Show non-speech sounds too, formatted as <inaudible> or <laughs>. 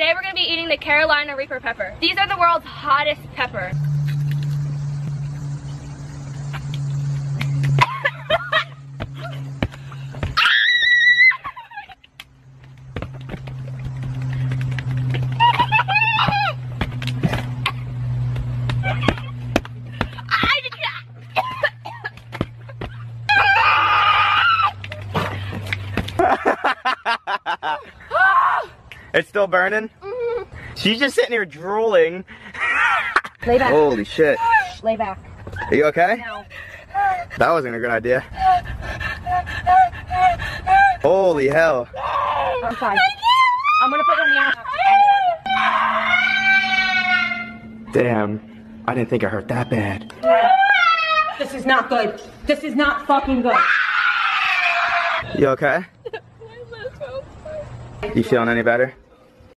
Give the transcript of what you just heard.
Today we're gonna be eating the Carolina Reaper pepper. These are the world's hottest pepper. <laughs> It's still burning? Mm-hmm. She's just sitting here drooling. Lay back. Holy shit. Lay back. Are you okay? No. That wasn't a good idea. Holy hell. I'm fine. I'm gonna put it on the. Damn. I didn't think I hurt that bad. This is not good. This is not fucking good. You okay? You feeling any better?